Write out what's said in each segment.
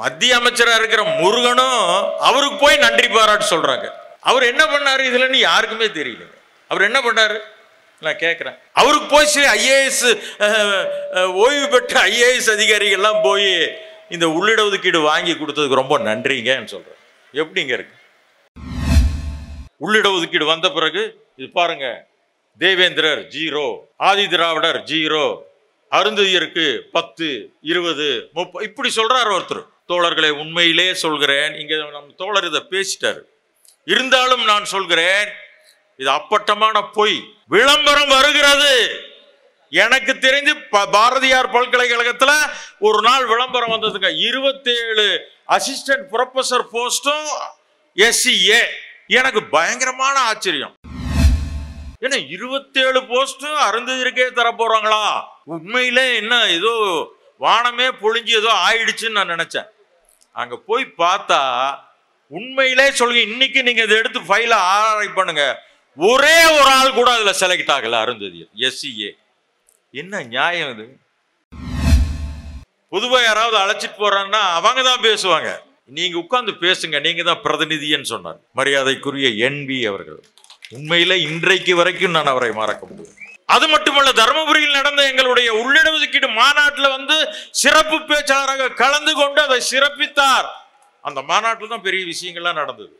மத்திய அமைச்சராக இருக்கிற முருகனும் அவருக்கு போய் நன்றி பாராட்டு சொல்றாங்க. அவர் என்ன பண்ணாரு? இதுலன்னு யாருக்குமே தெரியல அவர் என்ன பண்ணாரு? நான் கேட்குறேன் அவருக்கு போய் சரி ஐஏஎஸ் ஓய்வு பெற்ற ஐஏஎஸ் அதிகாரிகள்லாம் போய் இந்த உள்ளிட ஒதுக்கீடு வாங்கி கொடுத்ததுக்கு ரொம்ப நன்றிங்கன்னு சொல்கிறேன் எப்படிங்க இருக்கு? உள்ளிட ஒதுக்கீடு வந்த பிறகு இது பாருங்க தேவேந்திரர் ஜீரோ ஆதி திராவிடர் ஜீரோ அருந்ததியருக்கு பத்து இருபது முப்ப இப்படி சொல்கிறார் ஒருத்தர். தோழர்களை உண்மையிலே சொல்கிறேன். இங்கே நம்ம தோழர் இதை பேசிட்டார். இருந்தாலும் நான் சொல்கிறேன் இது அப்பட்டமான பொய். விளம்பரம் வருகிறது. எனக்கு தெரிஞ்சு ப- பாரதியார் பல்கலைக்கழகத்தில் ஒரு நாள் விளம்பரம் வந்ததுங்க. இருபத்தேழு அசிஸ்டன்ட் ப்ரொஃபசர் போஸ்டும் எஸ்சிஏ. எனக்கு பயங்கரமான ஆச்சரியம். ஏன்னா இருபத்தேழு போஸ்டும் அருந்ததிற்கே தர போறாங்களா? உண்மையிலே என்ன ஏதோ வானமே பொழிஞ்சு ஏதோ ஆயிடுச்சுன்னு நான் நினைச்சேன். அங்க போய் பார்த்தா உண்மையிலே சொல்லுங்க இன்னைக்கு நீங்க இதை எடுத்து ஃபைல ஆராய் பண்ணுங்க. ஒரே ஒரு ஆள் கூட அதுல செலக்ட் ஆகல அருந்ததி எஸ்சிஏ என்ன நியாயம் இது? பொதுவாக யாராவது அழைச்சிட்டு போறான்னா அவங்க தான் பேசுவாங்க. நீங்க உட்கார்ந்து பேசுங்க நீங்க தான் பிரதிநிதின்னு சொன்னார். மரியாதைக்குரிய என் பி அவர்கள். உண்மையில இன்றைக்கு வரைக்கும் நான் அவரை மறக்க முடியும். அது மட்டுமல்ல தருமபுரியில் நடந்த எங்களுடைய உள்ளிட ஒதுக்கீடு மாநாட்டில் வந்து சிறப்பு பேச்சாளராக கலந்து கொண்டு அதை சிறப்பித்தார். அந்த மாநாட்டில் தான் பெரிய விஷயங்கள்லாம் நடந்தது.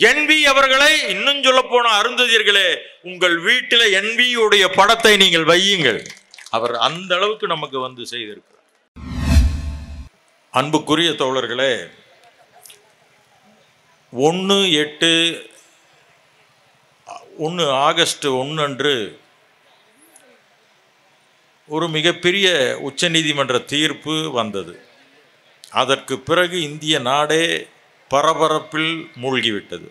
என்பி அவர்களை இன்னும் சொல்ல போன அருந்ததியர்களே உங்கள் வீட்டில் என்பியுடைய படத்தை நீங்கள் வையுங்கள். அவர் அந்த அளவுக்கு நமக்கு வந்து செய்திருக்கிறார். அன்புக்குரிய தோழர்களே ஒன்று எட்டு ஒன்று ஆகஸ்ட் ஒன்று அன்று ஒரு மிகப்பெரிய உச்சநீதிமன்ற தீர்ப்பு வந்தது. அதற்கு பிறகு இந்திய நாடே பரபரப்பில் மூழ்கிவிட்டது.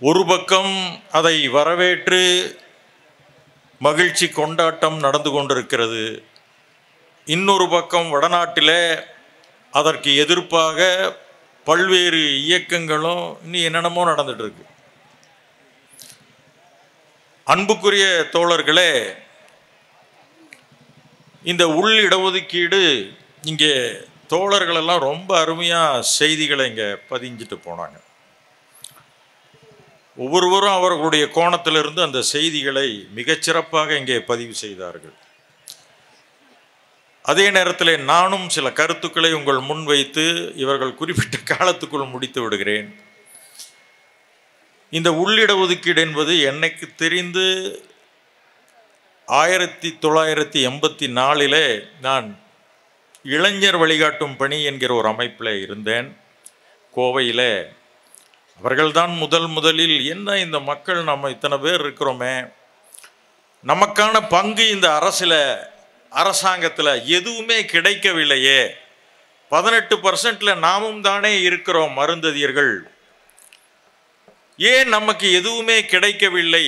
ஒரு பக்கம் அதை வரவேற்று மகிழ்ச்சி கொண்டாட்டம் நடந்து கொண்டிருக்கிறது. இன்னொரு பக்கம் வடநாட்டில் அதற்கு எதிர்ப்பாக பல்வேறு இயக்கங்களும் இன்னும் என்னென்னமோ நடந்துட்டு அன்புக்குரிய தோழர்களே இந்த உள் இடஒதுக்கீடு இங்கே தோழர்களெல்லாம் ரொம்ப அருமையாக செய்திகளை இங்கே பதிஞ்சிட்டு போனாங்க. ஒவ்வொருவரும் அவர்களுடைய கோணத்திலிருந்து அந்த செய்திகளை மிகச்சிறப்பாக இங்கே பதிவு செய்தார்கள். அதே நேரத்தில் நானும் சில கருத்துக்களை உங்கள் முன் வைத்து இவர்கள் குறிப்பிட்ட காலத்துக்குள் முடித்து விடுகிறேன். இந்த உள்ளிட ஒதுக்கீடு என்பது என்னைக்கு தெரிந்து ஆயிரத்தி தொள்ளாயிரத்தி எண்பத்தி நாலிலே நான் இளைஞர் வழிகாட்டும் பணி என்கிற ஒரு அமைப்பில் இருந்தேன். கோவையில். அவர்கள்தான் முதல் முதலில் என்ன இந்த மக்கள் நம்ம இத்தனை பேர் இருக்கிறோமே நமக்கான பங்கு இந்த அரசில் அரசாங்கத்தில் எதுவுமே கிடைக்கவில்லையே. பதினெட்டு பர்சன்டில் நாமும் தானே இருக்கிறோம் மருந்ததியர்கள் ஏன் நமக்கு எதுவுமே கிடைக்கவில்லை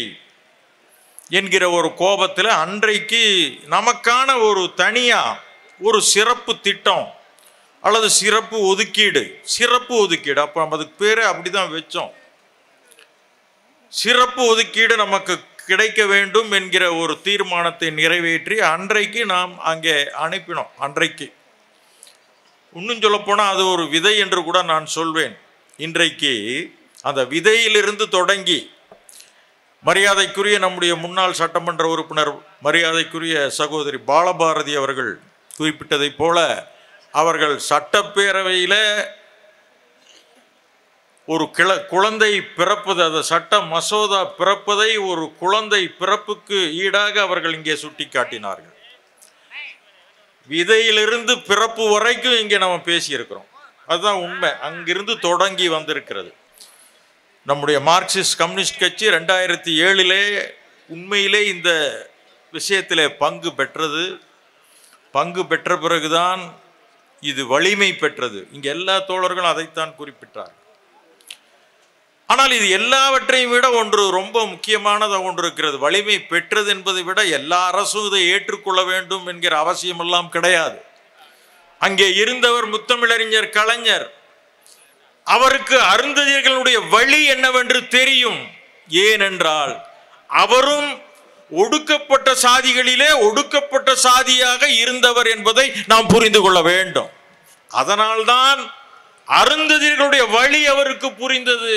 என்கிற ஒரு கோபத்தில் அன்றைக்கு நமக்கான ஒரு தனியாக ஒரு சிறப்பு திட்டம் அல்லது சிறப்பு ஒதுக்கீடு சிறப்பு ஒதுக்கீடு அப்போ நம்ம அதுக்கு பேரே அப்படிதான் வச்சோம். சிறப்பு ஒதுக்கீடு நமக்கு கிடைக்க வேண்டும் என்கிற ஒரு தீர்மானத்தை நிறைவேற்றி அன்றைக்கு நாம் அங்கே அனுப்பினோம் அன்றைக்கு. இன்னும் சொல்லப்போனால் அது ஒரு விதை என்று கூட நான் சொல்வேன். இன்றைக்கு அந்த விதையிலிருந்து தொடங்கி மரியாதைக்குரிய நம்முடைய முன்னாள் சட்டமன்ற உறுப்பினர் மரியாதைக்குரிய சகோதரி பாலபாரதி அவர்கள் குறிப்பிட்டதைப் போல அவர்கள் சட்டப்பேரவையில் ஒரு கிள குழந்தை பிறப்பது அந்த சட்ட மசோதா பிறப்பதை ஒரு குழந்தை பிறப்புக்கு ஈடாக அவர்கள் இங்கே சுட்டி காட்டினார்கள் விதையிலிருந்து பிறப்பு வரைக்கும் இங்கே நம்ம பேசியிருக்கிறோம். அதுதான் உண்மை. அங்கிருந்து தொடங்கி வந்திருக்கிறது. நம்முடைய மார்க்சிஸ்ட் கம்யூனிஸ்ட் கட்சி ரெண்டாயிரத்தி ஏழிலே உண்மையிலே இந்த விஷயத்தில் பங்கு பெற்றது. பங்கு பெற்ற பிறகுதான் இது வலிமை பெற்றது. இங்கே எல்லா தோழர்களும் அதைத்தான் குறிப்பிட்டார் ஆனால் இது எல்லாவற்றையும் விட ஒன்று ரொம்ப முக்கியமானதாக ஒன்று இருக்கிறது. வலிமை பெற்றது என்பதை விட எல்லா அரசும் இதை ஏற்றுக்கொள்ள வேண்டும் என்கிற அவசியமெல்லாம் கிடையாது. அங்கே இருந்தவர் முத்தமிழறிஞர் கலைஞர் அவருக்கு அருந்ததியர்களுடைய வழி என்னவென்று தெரியும். ஏனென்றால் அவரும் ஒடுக்கப்பட்ட சாதிகளிலே ஒடுக்கப்பட்ட சாதியாக இருந்தவர் என்பதை நாம் புரிந்து கொள்ள வேண்டும். அதனால்தான் அருந்ததியர்களுடைய வழி அவருக்கு புரிந்தது.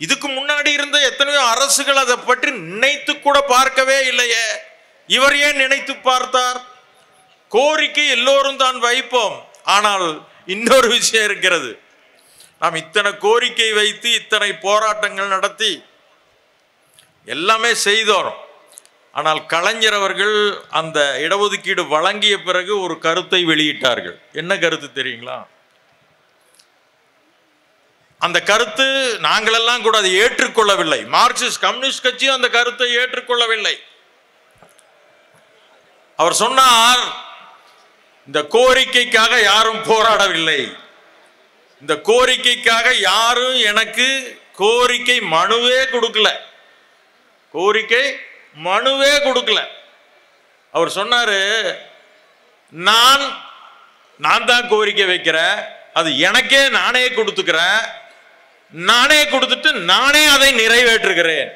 இதுக்கு முன்னாடி இருந்த எத்தனையோ அரசுகள் அதை பற்றி நினைத்து கூட பார்க்கவே இல்லையே. இவர் ஏன் நினைத்து பார்த்தார்? கோரிக்கை எல்லோரும் தான் வைப்போம். ஆனால் இன்னொரு விஷயம் இருக்கிறது. நாம் இத்தனை கோரிக்கை வைத்து இத்தனை போராட்டங்கள் நடத்தி எல்லாமே செய்தோம் ஆனால் கலைஞர் அவர்கள் அந்த இடஒதுக்கீடு வழங்கிய பிறகு ஒரு கருத்தை வெளியிட்டார்கள். என்ன கருத்து தெரியுங்களா? அந்த கருத்து நாங்களெல்லாம் கூட அதை ஏற்றுக்கொள்ளவில்லை. மார்க்சிஸ்ட் கம்யூனிஸ்ட் கட்சியும் அந்த கருத்தை ஏற்றுக்கொள்ளவில்லை. அவர் சொன்னார் இந்த கோரிக்கைக்காக யாரும் போராடவில்லை. இந்த கோரிக்கைக்காக யாரும் எனக்கு கோரிக்கை மனுவே கொடுக்கல. கோரிக்கை மனுவே கொடுக்கல. அவர் சொன்னாரு நான் நான் தான் கோரிக்கை வைக்கிறேன். அது எனக்கே நானே கொடுத்துக்கிறேன். நானே கொடுத்துட்டு நானே அதை நிறைவேற்றுகிறேன்.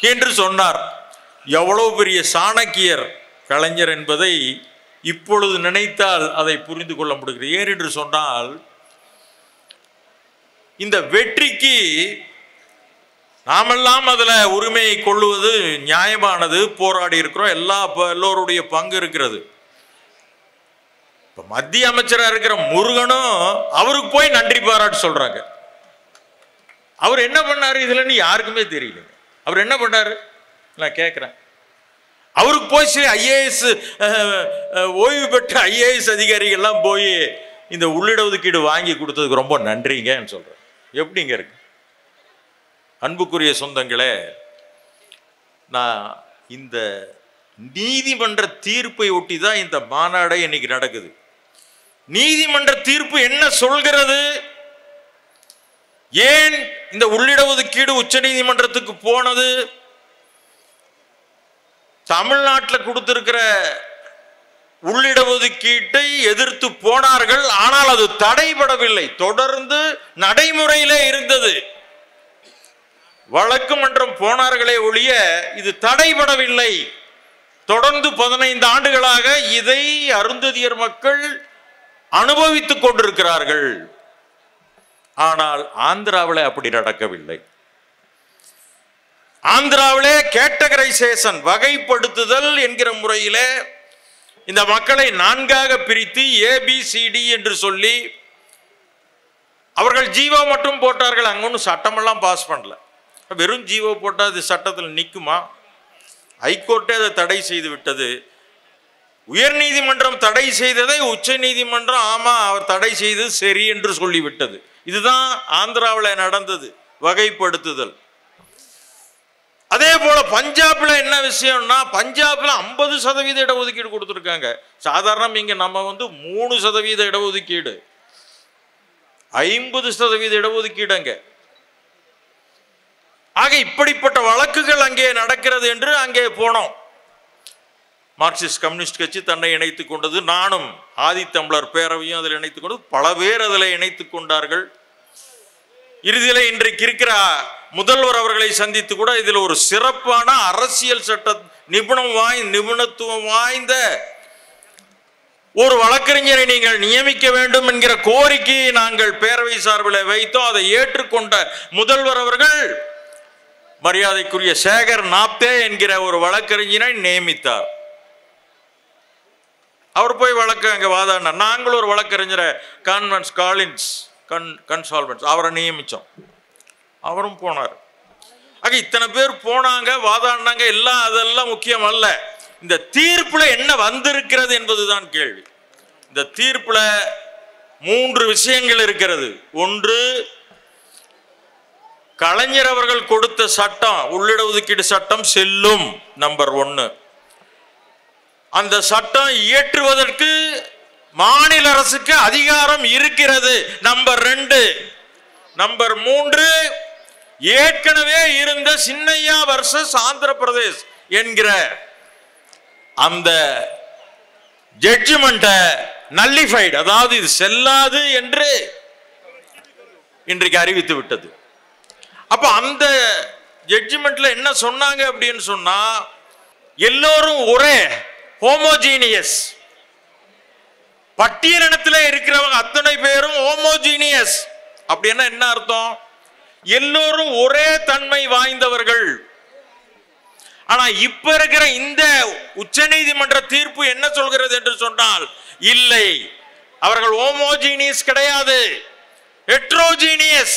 என்று சொன்னார். எவ்வளவு பெரிய சாணக்கியர் கலைஞர் என்பதை இப்பொழுது நினைத்தால் அதை புரிந்து கொள்ள முடிகிறது. ஏன் என்று சொன்னால் இந்த வெற்றிக்கு நாமெல்லாம் அதில் உரிமையை கொள்ளுவது நியாயமானது போராடி இருக்கிறோம் எல்லா ப- எல்லோருடைய பங்கு இருக்கிறது. இப்போ மத்திய அமைச்சராக இருக்கிற முருகனும் அவருக்கு போய் நன்றி பாராட்டு சொல்கிறாங்க அவர் என்ன பண்ணாரு? இதுலன்னு யாருக்குமே தெரியல அவர் என்ன பண்ணாரு? நான் கேட்குறேன். அவருக்கு போய் சரி ஐஏஎஸ் ஓய்வு பெற்ற ஐஏஎஸ் அதிகாரிகள்லாம் போய் இந்த உள்ளிடஒதுக்கீடு வாங்கி கொடுத்ததுக்கு ரொம்ப நன்றிங்கன்னு சொல்கிறேன் எப்படிங்க இருக்கு? அன்புக்குரிய சொந்தங்களே நான் இந்த நீதிமன்ற தீர்ப்பை ஒட்டி தான் இந்த மாநாடே இன்னைக்கு நடக்குது. நீதிமன்ற தீர்ப்பு என்ன சொல்கிறது? ஏன் இந்த உள்ளிடஒதுக்கீடு உச்ச நீதிமன்றத்துக்கு போனது? தமிழ்நாட்டில் கொடுத்திருக்கிற உள்ளிடஒதுக்கீட்டை எதிர்த்து போனார்கள். ஆனால் அது தடைபடவில்லை. தொடர்ந்து நடைமுறையிலே இருந்தது. வழக்கு மன்றம் போனார்களே ஒழிய இது தடைபடவில்லை. தொடர்ந்து பதினைந்து ஆண்டுகளாக இதை அருந்ததியர் மக்கள் அனுபவித்துக் கொண்டிருக்கிறார்கள். ஆனால் ஆந்திராவில் அப்படி நடக்கவில்லை. ஆந்திராவிலே கேட்டகரைசேஷன் வகைப்படுத்துதல் என்கிற முறையிலே இந்த மக்களை நான்காக பிரித்து ஏபிசிடி என்று சொல்லி அவர்கள் ஜீவோ மட்டும் போட்டார்கள். அங்க ஒன்றும் சட்டமெல்லாம் பாஸ் பண்ணல. வெறும் ஜீவோ போட்டால் அது சட்டத்தில் நிற்குமா ஹைகோர்ட்டே அதை தடை செய்து விட்டது. உயர்நீதிமன்றம் தடை செய்ததை உச்ச நீதிமன்றம் ஆமாம் அவர் தடை செய்தது சரி என்று சொல்லிவிட்டது. இதுதான் ஆந்திராவில் நடந்தது. வகைப்படுத்துதல். அதே போல பஞ்சாப்ல என்ன விஷயம்னா பஞ்சாப்ல ஐம்பது சதவீத இடஒதுக்கீடு கொடுத்துருக்காங்க. சாதாரணம் இங்க நம்ம வந்து மூணு சதவீத இடஒதுக்கீடு. ஐம்பது சதவீத இடஒதுக்கீடு அங்க. ஆக இப்படிப்பட்ட வழக்குகள் அங்கே நடக்கிறது என்று அங்கே போனோம். மார்க்சிஸ்ட் கம்யூனிஸ்ட் கட்சி தன்னை இணைத்துக் கொண்டது. நானும் ஆதித்தமிழர் பேரவையும் அதில் இணைத்துக் கொண்டது. பல பேர் அதில் இணைத்துக் கொண்டார்கள். இறுதியில் இன்றைக்கு இருக்கிற முதல்வர் அவர்களை சந்தித்து கூட இதில் ஒரு சிறப்பான அரசியல் சட்ட நிபுணம் வாய் நிபுணத்துவம் வாய்ந்த ஒரு வழக்கறிஞரை நீங்கள் நியமிக்க வேண்டும் என்கிற கோரிக்கையை நாங்கள் பேரவை சார்பில் வைத்தோம். அதை ஏற்றுக்கொண்ட முதல்வர் அவர்கள் மரியாதைக்குரிய சேகர் நாப்தே என்கிற ஒரு வழக்கறிஞரை நியமித்தார். அவர் போய் வழக்கு அங்கே வாதாடினார். நாங்களும் ஒரு வழக்கறிஞரை கான்வென்ஸ் காலின்ஸ் கன் கன்சால்வன்ஸ் அவரை நியமித்தோம். அவரும் போனார். ஆக இத்தனை பேர் போனாங்க வாதாடினாங்க எல்லாம் அதெல்லாம் முக்கியம் அல்ல. இந்த தீர்ப்புல என்ன வந்திருக்கிறது என்பதுதான் கேள்வி. இந்த தீர்ப்புல மூன்று விஷயங்கள் இருக்கிறது. ஒன்று கலைஞர் அவர்கள் கொடுத்த சட்டம் உள்ளிட ஒதுக்கீடு சட்டம் செல்லும் நம்பர் ஒன்று அந்த சட்டம் இயற்றுவதற்கு மாநில அரசுக்கு அதிகாரம் இருக்கிறது நம்பர் ரெண்டு. நம்பர் மூன்று ஏற்கனவே இருந்த சின்னையா வர்சஸ் ஆந்திர பிரதேஷ் என்கிற அந்த ஜட்ஜ்மெண்ட்டை நல்லிஃபைடு அதாவது இது செல்லாது என்று இன்றைக்கு அறிவித்து விட்டது. அப்ப அந்த ஜட்ஜ்மெண்ட்ல என்ன சொன்னாங்க அப்படின்னு சொன்னா எல்லோரும் ஒரே ஹோமோஜீனியஸ் பட்டியலினத்தில் இருக்கிறவங்க அத்தனை பேரும் ஹோமோஜீனியஸ் அப்படின்னா என்ன அர்த்தம்? எல்லோரும் ஒரே தன்மை வாய்ந்தவர்கள். ஆனா இப்ப இருக்கிற இந்த உச்சநீதிமன்ற தீர்ப்பு என்ன சொல்கிறது என்று சொன்னால் இல்லை. அவர்கள் ஹோமோஜீனியஸ் கிடையாது. ஹெட்ரோஜீனியஸ்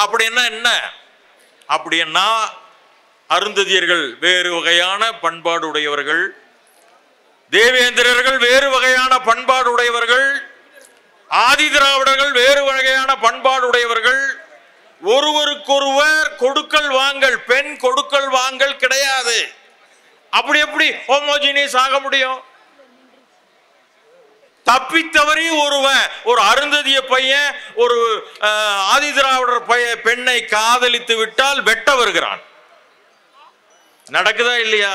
அப்படின்னா என்ன? அப்படின்னா அருந்ததியர்கள் வேறு வகையான பண்பாடு உடையவர்கள். தேவேந்திரர்கள் வேறு வகையான பண்பாடு உடையவர்கள். ஆதி திராவிடர்கள் வேறு வகையான பண்பாடு உடையவர்கள். ஒருவருக்கொருவர் கொடுக்கல் வாங்கல் பெண் கொடுக்கல் வாங்கல் கிடையாது. அப்படி எப்படி ஹோமோஜினியஸ் ஆக முடியும்? தப்பித்தவறி ஒருவன் ஒரு அருந்ததிய பையன் ஒரு அஹ், ஆதி திராவிடர் பையன் பெண்ணை காதலித்து விட்டால் வெட்ட வருகிறான். நடக்குதா இல்லையா?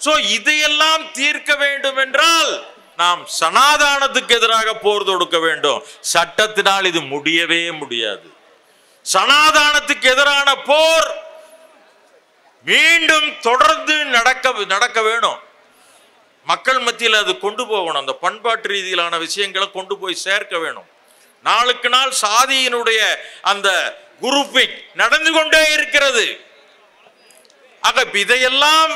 சோ இதையெல்லாம் தீர்க்க வேண்டும் என்றால் நாம் சனாதானத்துக்கு எதிராக போர் தொடுக்க வேண்டும். சட்டத்தினால் இது முடியவே முடியாது. சனாதானத்துக்கு எதிரான போர் மீண்டும் தொடர்ந்து நடக்க நடக்க வேணும். மக்கள் மத்தியில் அது கொண்டு போகணும். அந்த பண்பாட்டு ரீதியிலான விஷயங்களை கொண்டு போய் சேர்க்க வேணும். நாளுக்கு நாள் சாதியினுடைய அந்த குரூப்பிங் நடந்து கொண்டே இருக்கிறது. ஆக இதையெல்லாம்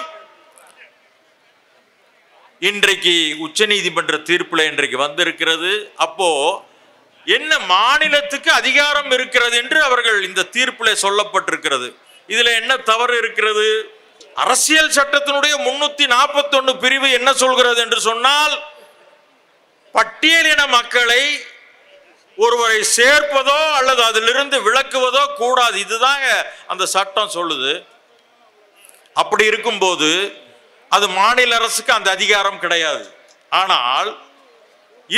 இன்றைக்கு உச்சநீதிமன்ற தீர்ப்பில் இன்றைக்கு வந்திருக்கிறது. அப்போ என்ன மாநிலத்துக்கு அதிகாரம் இருக்கிறது என்று அவர்கள் இந்த தீர்ப்பில் சொல்லப்பட்டிருக்கிறது. இதில் என்ன தவறு இருக்கிறது? அரசியல் சட்டத்தினுடைய முன்னூத்தி நாற்பத்தொன்னு பிரிவு என்ன சொல்கிறது என்று சொன்னால் பட்டியலின மக்களை ஒருவரை சேர்ப்பதோ அல்லது அதிலிருந்து விலக்குவதோ கூடாது. இதுதாங்க அந்த சட்டம் சொல்லுது. அப்படி இருக்கும்போது அது மாநில அரசுக்கு அந்த அதிகாரம் கிடையாது. ஆனால்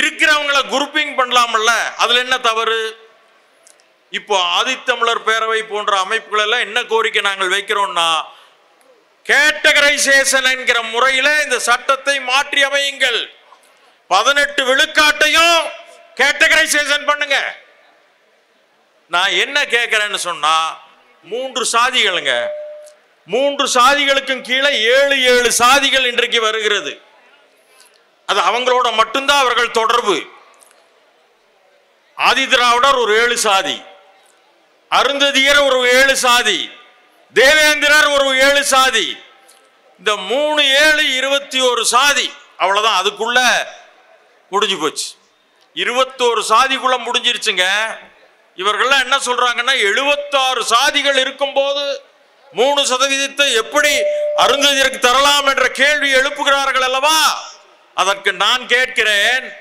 இருக்கிறவங்கள குரூப்பிங் பண்ணலாம்ல அதுல என்ன தவறு? இப்போ ஆதித்தமிழர் பேரவை போன்ற அமைப்புகள் எல்லாம் என்ன கோரிக்கை நாங்கள் வைக்கிறோம்னா கேட்டகரைசேஷன் என்கிற முறையில இந்த சட்டத்தை மாற்றி அமையுங்கள். பதினெட்டு விழுக்காட்டையும் கேட்டகரைசேஷன் பண்ணுங்க. நான் என்ன கேட்கிறேன்னு சொன்னா மூன்று சாதிகளுங்க. மூன்று சாதிகளுக்கும் கீழே ஏழு ஏழு சாதிகள் இன்றைக்கு வருகிறது. அது அவங்களோட மட்டும்தான் அவர்கள் தொடர்பு. ஆதி திராவிடர் ஒரு ஏழு சாதி. அருந்ததியர் ஒரு ஏழு சாதி. தேவேந்திரர் ஒரு ஏழு சாதி. இந்த மூணு ஏழு இருபத்தி ஒரு சாதி அவ்வளோதான் அதுக்குள்ள முடிஞ்சு போச்சு. இருபத்தோரு சாதிக்குள்ள முடிஞ்சிருச்சுங்க. இவர்கள்லாம் என்ன சொல்றாங்கன்னா எழுபத்தாறு சாதிகள் இருக்கும்போது மூணு சதவீதத்தை எப்படி அருந்ததியருக்கு தரலாம் என்ற கேள்வி எழுப்புகிறார்கள் அல்லவா? அதற்கு நான் கேட்கிறேன்.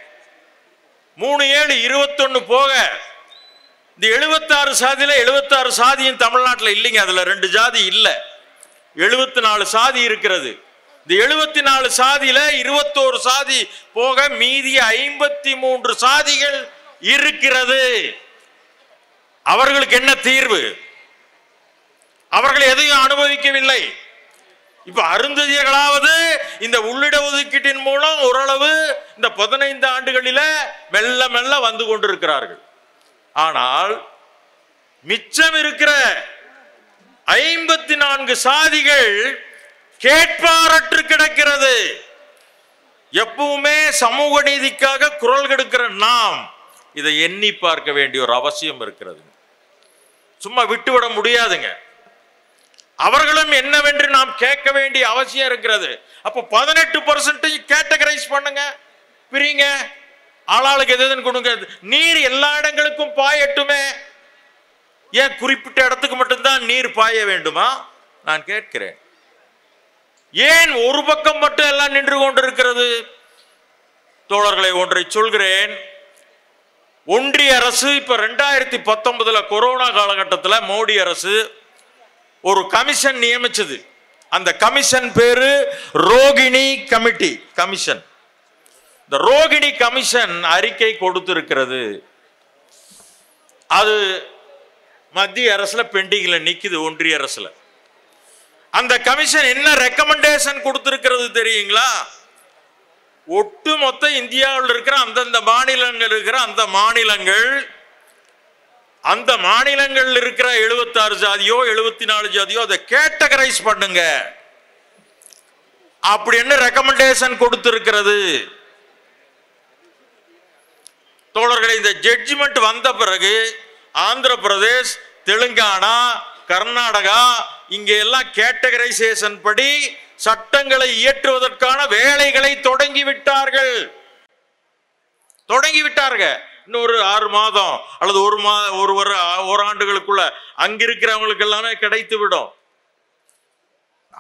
மூணு ஏழு இருபத்தொன்னு போக. இந்த எழுபத்தாறு சாதியில் எழுபத்தாறு சாதியும் தமிழ்நாட்டில் இல்லைங்க அதில் ரெண்டு ஜாதி இல்லை. எழுபத்தி நாலு சாதி இருக்கிறது. இந்த எழுபத்தி நாலு சாதியில இருபத்தோரு சாதி போக மீதி ஐம்பத்தி மூன்று சாதிகள் இருக்கிறது. அவர்களுக்கு என்ன தீர்வு? அவர்கள் எதையும் அனுபவிக்கவில்லை. இப்ப அருந்ததியர்களாவது இந்த உள்ளிட ஒதுக்கீட்டின் மூலம் ஓரளவு இந்த பதினைந்து ஆண்டுகளில மெல்ல மெல்ல வந்து கொண்டிருக்கிறார்கள். ஆனால் மிச்சம் இருக்கிற ஐம்பத்தி நான்கு சாதிகள் கேட்பாரற்று கிடக்கிறது. எப்பவுமே சமூக நீதிக்காக குரல் கெடுக்கிற நாம் இதை எண்ணி பார்க்க வேண்டிய ஒரு அவசியம் இருக்கிறது. சும்மா விட்டுவிட முடியாதுங்க. அவர்களும் என்னவென்று நாம் கேட்க வேண்டிய அவசியம் இருக்கிறது. அப்போ பதினெட்டு பர்சன்டேஜ் கேட்டகரைஸ் பண்ணுங்க. பிரிங்க. ஆளாளுக்கு எது எதுன்னு கொடுங்க. நீர் எல்லா இடங்களுக்கும் பாயட்டுமே. ஏன் குறிப்பிட்ட இடத்துக்கு மட்டும்தான் நீர் பாய வேண்டுமா? நான் கேட்கிறேன். ஏன் ஒரு பக்கம் மட்டும் எல்லாம் நின்று கொண்டிருக்கிறது? தோழர்களை ஒன்றை சொல்கிறேன். ஒன்றிய அரசு இப்ப ரெண்டாயிரத்தி பத்தொன்பதுல கொரோனா காலகட்டத்தில் மோடி அரசு ஒரு கமிஷன் நியமிச்சது. அந்த கமிஷன் பேரு ரோகிணி கமிட்டி கமிஷன் இந்த ரோகிணி கமிஷன் அறிக்கை கொடுத்திருக்கிறது. அது மத்திய அரசுல பெண்டிங்ல நிக்குது ஒன்றிய அரசுல. அந்த கமிஷன் என்ன ரெக்கமெண்டேஷன் கொடுத்திருக்கிறது தெரியுங்களா? ஒட்டுமொத்த இந்தியாவில் இருக்கிற அந்தந்த மாநிலங்கள் இருக்கிற அந்த மாநிலங்கள் அந்த மாநிலங்கள் இருக்கிற 76 ஜாதியோ எழுபத்தி நாலு ஜாதியோ அதை கேட்டகரைஸ் பண்ணுங்க. அப்படி என்ன ரெக்கமெண்டேஷன் கொடுத்திருக்கிறது? தோழர்களை இந்த ஜட்ஜ்மெண்ட் வந்த பிறகு ஆந்திர பிரதேஷ் தெலுங்கானா கர்நாடகா இங்க எல்லாம் கேட்டகரைசேஷன் படி சட்டங்களை இயற்றுவதற்கான வேலைகளை தொடங்கி விட்டார்கள். தொடங்கி விட்டார்கள். இன்னொரு ஆறு மாதம் அல்லது ஒரு மா ஒரு வர ஓராண்டுகளுக்குள்ள அங்கிருக்கிறவங்களுக்கு எல்லாமே கிடைத்து விடும்.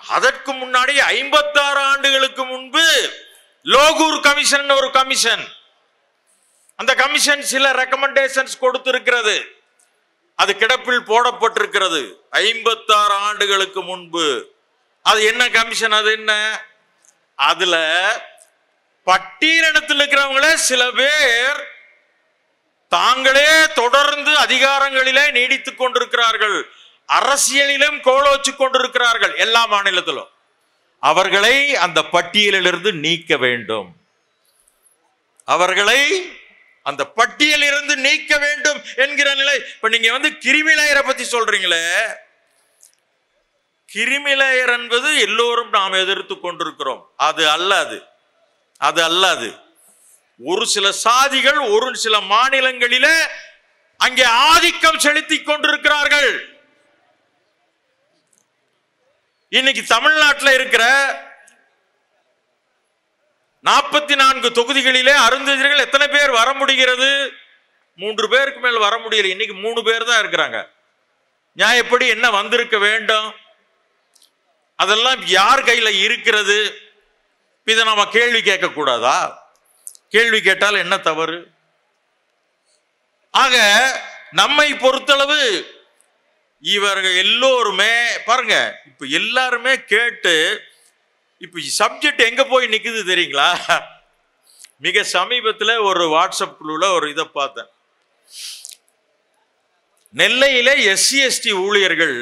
அதற்கு முன்னாடி ஐம்பத்தாறு ஆண்டுகளுக்கு முன்பு லோகூர் கமிஷன் ஒரு கமிஷன். அந்த கமிஷன் சில ரெக்கமெண்டேஷன்ஸ் கொடுத்திருக்கிறது. அது கிடப்பில் போடப்பட்டிருக்கிறது. ஐம்பத்தாறு ஆண்டுகளுக்கு முன்பு. அது என்ன கமிஷன் அது என்ன? அதுல பட்டியலினத்தில் இருக்கிறவங்களே சில பேர் தாங்களே தொடர்ந்து அதிகாரங்களிலே நீடித்துக் கொண்டிருக்கிறார்கள். அரசியலிலும் கோலோச்சு கொண்டிருக்கிறார்கள் எல்லா மாநிலத்திலும். அவர்களை அந்த பட்டியலிலிருந்து நீக்க வேண்டும். அவர்களை அந்த பட்டியலிருந்து நீக்க வேண்டும் என்கிற நிலை. இப்ப நீங்க வந்து கிரிமிலேயரை பத்தி சொல்றீங்களே. கிரிமிலேயர் என்பது எல்லோரும் நாம் எதிர்த்து கொண்டிருக்கிறோம். அது அல்ல அது. அது அல்ல அது. ஒரு சில சாதிகள் ஒரு சில மாநிலங்களிலே அங்கே ஆதிக்கம் செலுத்திக் கொண்டிருக்கிறார்கள். இன்னைக்கு தமிழ்நாட்டில் இருக்கிற நாற்பத்தி நான்கு தொகுதிகளிலே அருந்ததியர்கள் எத்தனை பேர் வர முடிகிறது? மூன்று பேருக்கு மேல் வர முடியல. இன்னைக்கு மூணு பேர் தான் இருக்கிறாங்க. நியாயப்படி என்ன வந்திருக்க வேண்டும்? அதெல்லாம் யார் கையில் இருக்கிறது? இதை நம்ம கேள்வி கேட்கக்கூடாதா? கேள்வி கேட்டால் என்ன தவறு? ஆக நம்மை பொறுத்தளவு இவர்கள் எல்லோருமே பாருங்க இப்ப எல்லாருமே கேட்டு இப்ப சப்ஜெக்ட் எங்க போய் நிக்குது தெரியுங்களா? மிக சமீபத்தில் ஒரு வாட்ஸ்அப் குழுல ஒரு இதை பார்த்தேன். நெல்லையில எஸ்சி எஸ்டி ஊழியர்கள்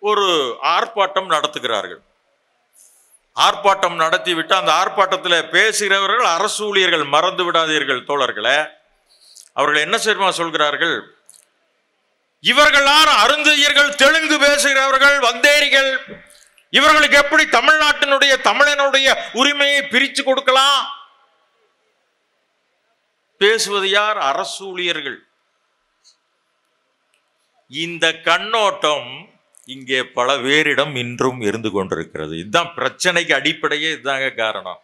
ஒரு ஆர்ப்பாட்டம் நடத்துகிறார்கள். ஆர்ப்பாட்டம் நடத்திவிட்டு அந்த ஆர்ப்பாட்டத்தில் பேசுகிறவர்கள் அரசு ஊழியர்கள் மறந்து விடாதீர்கள் தோழர்களே. அவர்கள் என்ன செய்யுமா சொல்கிறார்கள்? இவர்களார் அருந்தையர்கள் தெலுங்கு பேசுகிறவர்கள் வந்தேரிகள். இவர்களுக்கு எப்படி தமிழ்நாட்டினுடைய தமிழனுடைய உரிமையை பிரித்து கொடுக்கலாம்? பேசுவது யார்? அரசு ஊழியர்கள். இந்த கண்ணோட்டம் இங்கே பல பேரிடம் இன்றும் இருந்து கொண்டிருக்கிறது. இதுதான் பிரச்சனைக்கு அடிப்படையே இதுதாங்க காரணம்.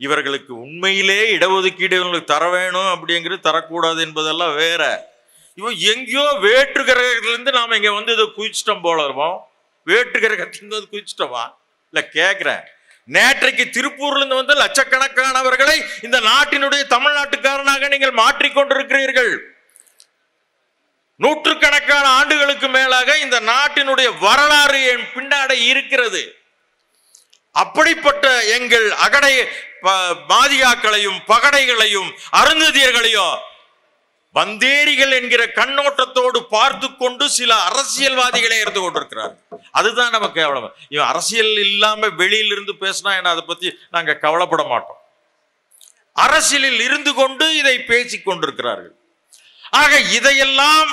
இவர்களுக்கு உண்மையிலே இடஒதுக்கீடு இவங்களுக்கு தர வேணும் அப்படிங்கிறது தரக்கூடாது என்பதெல்லாம் வேற. இவன் எங்கேயோ வேற்று கிரகத்திலேருந்து நாம் இங்கே வந்து இதை குதிச்சிட்டோம் போல இருப்போம் வேற்று கிரகத்திலிருந்து வந்து குதிச்சிட்டோமா இல்லை கேட்குறேன் நேற்றைக்கு திருப்பூர்லேருந்து வந்து லட்சக்கணக்கானவர்களை இந்த நாட்டினுடைய தமிழ்நாட்டுக்காரனாக நீங்கள் மாற்றிக்கொண்டிருக்கிறீர்கள். நூற்றுக்கணக்கான ஆண்டுகளுக்கு மேலாக இந்த நாட்டினுடைய வரலாறு என் பின்னாடை இருக்கிறது. அப்படிப்பட்ட எங்கள் அகடை மாதிகாக்களையும் மாதியாக்களையும் பகடைகளையும் அருந்ததியர்களையும் வந்தேரிகள் என்கிற கண்ணோட்டத்தோடு பார்த்து கொண்டு சில அரசியல்வாதிகளே இருந்து கொண்டிருக்கிறார் அதுதான் நமக்கு கேவலம். இவன் அரசியல் இல்லாம வெளியிலிருந்து பேசினா என்ன? அதை பத்தி நாங்க கவலைப்பட மாட்டோம். அரசியலில் இருந்து கொண்டு இதை பேசிக் கொண்டிருக்கிறார்கள். ஆக இதையெல்லாம்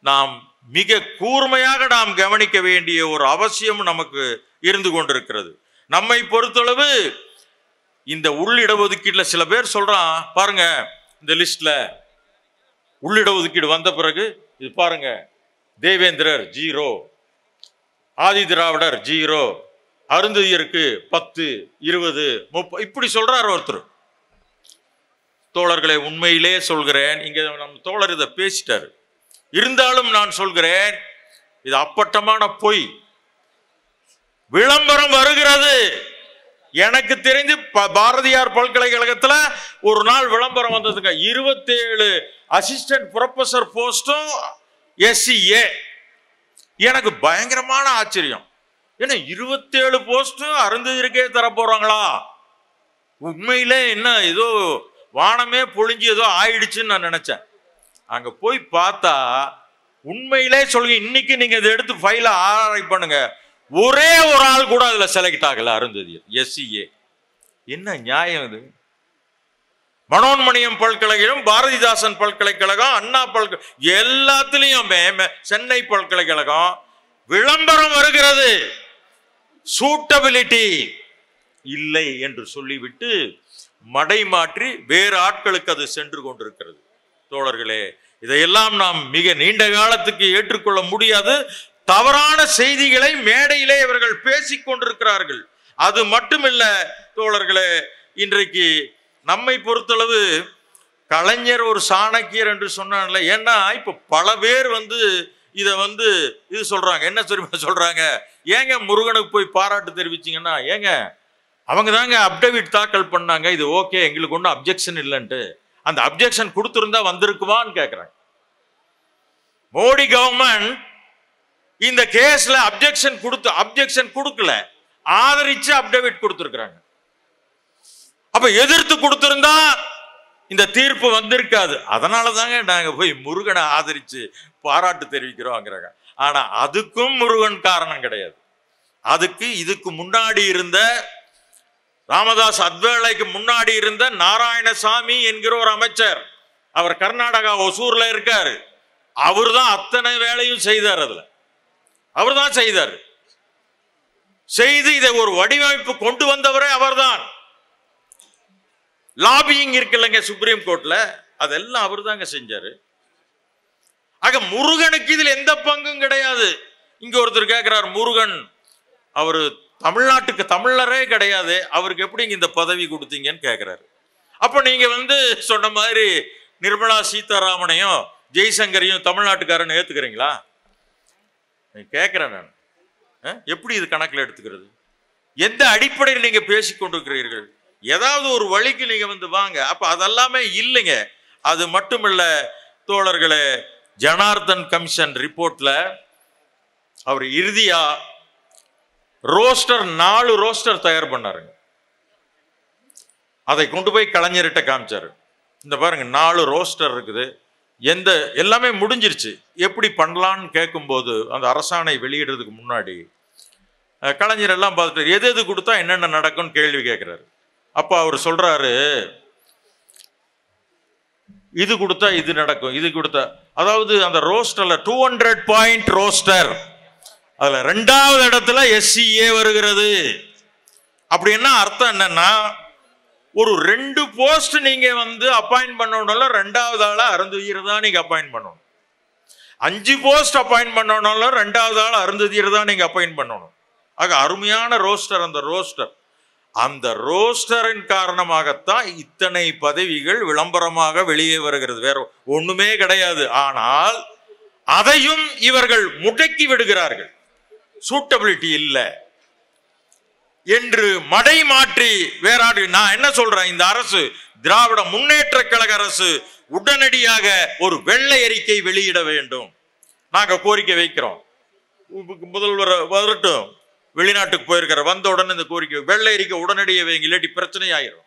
நாம் மிக கூர்மையாக நாம் கவனிக்க வேண்டிய ஒரு அவசியம் நமக்கு இருந்து கொண்டிருக்கிறது. நம்மை பொறுத்தளவு இந்த உள்ளிட ஒதுக்கீட்டில் சில பேர் சொல்றான் பாருங்க இந்த லிஸ்ட்ல உள்ளிடஒதுக்கீடு வந்த பிறகு இது பாருங்க தேவேந்திரர் ஜீரோ ஆதி திராவிடர் ஜீரோ அருந்ததியருக்கு பத்து இருபது முப்பது இப்படி சொல்றார் ஒருத்தர். தோழர்களை உண்மையிலே சொல்கிறேன். இங்கே நம் தோழர் இதை பேசிட்டாரு. இருந்தாலும் நான் சொல்கிறேன் இது அப்பட்டமான பொய். விளம்பரம் வருகிறது. எனக்கு தெரிஞ்சு ப- பாரதியார் பல்கலைக்கழகத்தில் ஒரு நாள் விளம்பரம் வந்ததுங்க. இருபத்தேழு அசிஸ்டன்ட் ப்ரொஃபசர் போஸ்டும் எஸ்சிஏ எனக்கு பயங்கரமான ஆச்சரியம். ஏன்னா இருபத்தேழு போஸ்டும் அருந்ததிற்கே தர போறாங்களா உண்மையிலே என்ன ஏதோ வானமே பொழிஞ்சு ஏதோ ஆயிடுச்சுன்னு நான் நினைச்சேன். அங்க போய் பார்த்தா உண்மையிலே சொல்லுங்க இன்னைக்கு நீங்க இதை எடுத்து ஃபைல ஆராய் பண்ணுங்க. ஒரே ஒரு ஆள் கூட அதுல செலக்ட் ஆகல அருந்ததியர் எஸ்சிஏ என்ன நியாயம் இது? மனோன்மணியம் பல்கலைக்கழகம் பாரதிதாசன் பல்கலைக்கழகம் அண்ணா பல்கலை எல்லாத்துலேயும் சென்னை பல்கலைக்கழகம் விளம்பரம் வருகிறது. சூட்டபிலிட்டி இல்லை என்று சொல்லிவிட்டு மடை மாற்றி வேறு ஆட்களுக்கு அது சென்று கொண்டிருக்கிறது. தோழர்களே இதையெல்லாம் நாம் மிக நீண்ட காலத்துக்கு ஏற்றுக்கொள்ள முடியாது. தவறான செய்திகளை மேடையிலே இவர்கள் பேசிக் கொண்டிருக்கிறார்கள். அது மட்டுமில்ல தோழர்களே இன்றைக்கு நம்மை பொறுத்தளவு கலைஞர் ஒரு சாணக்கியர் என்று சொன்னான்ல ஏன்னா இப்போ பல பேர் வந்து இதை வந்து இது சொல்றாங்க. என்ன தெரியுமா சொல்றாங்க? ஏங்க முருகனுக்கு போய் பாராட்டு தெரிவிச்சிங்கன்னா ஏங்க அவங்க தாங்க அப்டேவிட் தாக்கல் பண்ணாங்க. இது ஓகே எங்களுக்கு ஒன்றும் அப்ஜெக்ஷன் இல்லைன்ட்டு. அந்த அப்ஜெக்ஷன் கொடுத்துருந்தா வந்திருக்குமான்னு கேட்குறாங்க மோடி கவர்மெண்ட் இந்த கேஸ்ல அப்ஜெக்ஷன் கொடுத்து அப்ஜெக்ஷன் கொடுக்கல. ஆதரிச்சு அப்டேவிட் கொடுத்துருக்குறாங்க. அப்ப எதிர்த்து கொடுத்துருந்தா இந்த தீர்ப்பு வந்திருக்காது. அதனால தாங்க நாங்கள் போய் முருகனை ஆதரிச்சு பாராட்டு தெரிவிக்கிறோங்கிறாங்க. ஆனால் அதுக்கும் முருகன் காரணம் கிடையாது. அதுக்கு இதுக்கு முன்னாடி இருந்த ராமதாஸ் அத்வேளைக்கு முன்னாடி இருந்த நாராயணசாமி என்கிற ஒரு அமைச்சர். அவர் கர்நாடகா ஒசூர்ல இருக்காரு. அவர் தான் அத்தனை வேலையும் செய்தார் அதுல. அவர் தான் செய்தார். செய்து இதை ஒரு வடிவமைப்பு கொண்டு வந்தவரே அவர்தான். லாபியிங் இருக்குல்லங்க சுப்ரீம் கோர்ட்ல. அதெல்லாம் அவர் தாங்க செஞ்சாரு. ஆக முருகனுக்கு இதில் எந்த பங்கும் கிடையாது. இங்க ஒருத்தர் கேட்கிறார் முருகன் அவர் தமிழ்நாட்டுக்கு தமிழரே கிடையாது. அவருக்கு எப்படி இந்த பதவி கொடுத்தீங்கன்னு கேட்கிறாரு அப்போ நீங்கள் வந்து சொன்ன மாதிரி நிர்மலா சீதாராமனையும் ஜெய்சங்கரையும் தமிழ்நாட்டுக்காரன் ஏத்துக்கிறீங்களா? கேட்குறேன் நான். எப்படி இது கணக்கில் எடுத்துக்கிறது? எந்த அடிப்படையில் நீங்கள் பேசி கொண்டிருக்கிறீர்கள்? ஏதாவது ஒரு வழிக்கு நீங்கள் வந்து வாங்க. அப்போ அதெல்லாமே இல்லைங்க. அது மட்டுமில்ல தோழர்களே ஜனார்தன் கமிஷன் ரிப்போர்ட்டில் அவர் இறுதியாக ரோஸ்டர் நாலு ரோஸ்டர் தயார் பண்ணாருங்க. அதை கொண்டு போய் கலைஞர்கிட்ட காமிச்சாரு. இந்த பாருங்க நாலு ரோஸ்டர் இருக்குது. எந்த எல்லாமே முடிஞ்சிருச்சு. எப்படி பண்ணலான்னு கேட்கும்போது அந்த அரசாணை வெளியிடுறதுக்கு முன்னாடி கலைஞர் எல்லாம் பார்த்துட்டு எது எது கொடுத்தா என்னென்ன நடக்கும்னு கேள்வி கேட்குறாரு அப்போ அவர் சொல்கிறாரு இது கொடுத்தா இது நடக்கும் இது கொடுத்தா அதாவது அந்த ரோஸ்டரில் டூ ஹண்ட்ரட் பாயிண்ட் ரோஸ்டர். அதுல ரெண்டாவது இடத்துல எஸ்சிஏ வருகிறது. அப்படின்னா அர்த்தம் என்னன்னா ஒரு ரெண்டு போஸ்ட் நீங்க வந்து அப்பாயின்ட் பண்ணணும்ல ரெண்டாவது ஆளா அருந்துயிர் தான் நீங்க அப்பாயின் பண்ணணும். அஞ்சு போஸ்ட் அப்பாயிண்ட் பண்ணணும்ல ரெண்டாவது ஆள் அருந்ததியர் தான் நீங்க அப்பாயிண்ட் பண்ணணும். ஆக அருமையான ரோஸ்டர் அந்த ரோஸ்டர் அந்த ரோஸ்டரின் காரணமாகத்தான் இத்தனை பதவிகள் விளம்பரமாக வெளியே வருகிறது. வேற ஒண்ணுமே கிடையாது. ஆனால் அதையும் இவர்கள் முடக்கி விடுகிறார்கள். சூட்டபிலிட்டி இல்லை. என்று மடை மாற்றி வேறாடு நான் என்ன சொல்றேன் இந்த அரசு திராவிட முன்னேற்ற கழக அரசு உடனடியாக ஒரு வெள்ளை அறிக்கை வெளியிட வேண்டும். நாங்க கோரிக்கை வைக்கிறோம். முதல்வர் வரட்டும் வெளிநாட்டுக்கு போயிருக்கிற வந்த உடனே இந்த கோரிக்கை வெள்ளை அறிக்கை உடனடியே வைங்க இல்லாட்டி பிரச்சனை ஆயிரும்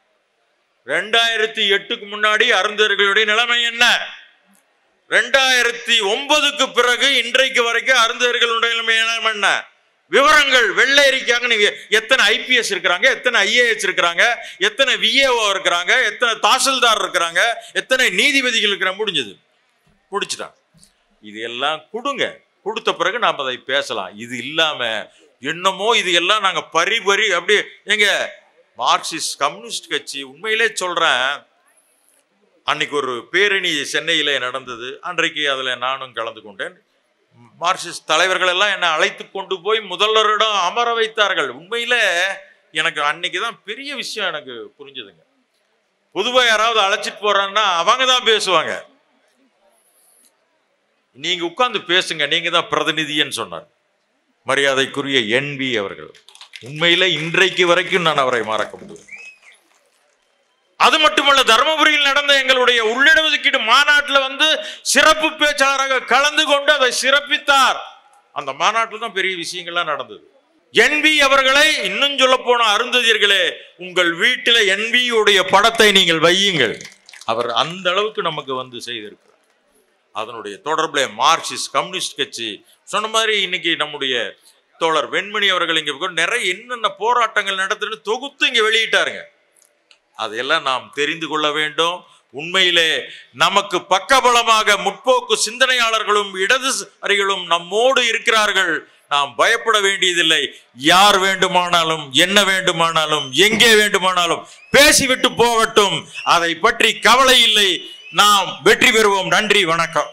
ரெண்டாயிரத்தி எட்டுக்கு முன்னாடி அருந்தர்களுடைய நிலைமை என்ன? ரெண்டாயிரத்தி ஒன்பதுக்கு பிறகு இன்றைக்கு வரைக்கும் அருந்தர்களுடைய நிலைமை என்ன? விவரங்கள் வெள்ளை அறிக்கையாக நீங்க எத்தனை ஐபிஎஸ் இருக்கிறாங்க எத்தனை ஐஏஎஸ் இருக்கிறாங்க எத்தனை விஏஓ இருக்கிறாங்க எத்தனை தாசில்தார் இருக்கிறாங்க எத்தனை நீதிபதிகள் இருக்கிற முடிஞ்சது. முடிச்சிட்டா. இது எல்லாம் கொடுங்க. கொடுத்த பிறகு நாம் அதை பேசலாம். இது இல்லாம என்னமோ இது எல்லாம் நாங்கள் பரி பரி அப்படியே எங்க மார்க்சிஸ்ட் கம்யூனிஸ்ட் கட்சி உண்மையிலே சொல்றேன். அன்னைக்கு ஒரு பேரணி சென்னையில் நடந்தது. அன்றைக்கு அதில் நானும் கலந்து கொண்டேன். மார்க்சிஸ்ட் தலைவர்கள் எல்லாம் என்னை அழைத்து கொண்டு போய் முதல்வரிடம் அமர வைத்தார்கள். உண்மையில் எனக்கு அன்னைக்கு தான் பெரிய விஷயம் எனக்கு புரிஞ்சுதுங்க. பொதுவாக யாராவது அழைச்சிட்டு போறாங்கன்னா அவங்க தான் பேசுவாங்க. நீங்க உட்கார்ந்து பேசுங்க. நீங்க தான் பிரதிநிதின்னு சொன்னார். மரியாதைக்குரிய என்பி அவர்கள். உண்மையில இன்றைக்கு வரைக்கும் நான் அவரை மறக்க முடியும் அது மட்டுமல்ல தருமபுரியில் நடந்த எங்களுடைய உள்ளிடஒதுக்கீடு மாநாட்டில் வந்து சிறப்பு பேச்சாளராக கலந்து கொண்டு அதை சிறப்பித்தார். அந்த மாநாட்டில் தான் பெரிய விஷயங்கள்லாம் நடந்தது. என்பி அவர்களை இன்னும் சொல்ல போன அருந்ததியர்களே உங்கள் வீட்டில் என்பியுடைய படத்தை நீங்கள் வையுங்கள். அவர் அந்த அளவுக்கு நமக்கு வந்து செய்திருக்கிறார். அதனுடைய தொடர்பில் மார்க்சிஸ்ட் கம்யூனிஸ்ட் கட்சி சொன்ன மாதிரி இன்னைக்கு நம்முடைய தோழர் வெண்மணி அவர்கள் இங்கே நிறைய என்னென்ன போராட்டங்கள் நடத்துன்னு தொகுத்து இங்கே வெளியிட்டாருங்க. அதையெல்லாம் நாம் தெரிந்து கொள்ள வேண்டும். உண்மையிலே நமக்கு பக்கபலமாக முற்போக்கு சிந்தனையாளர்களும் இடதுசாரிகளும் நம்மோடு இருக்கிறார்கள். நாம் பயப்பட வேண்டியதில்லை. யார் வேண்டுமானாலும் என்ன வேண்டுமானாலும் எங்கே வேண்டுமானாலும் பேசிவிட்டு போகட்டும். அதை பற்றி கவலை இல்லை. நாம் வெற்றி பெறுவோம். நன்றி வணக்கம்.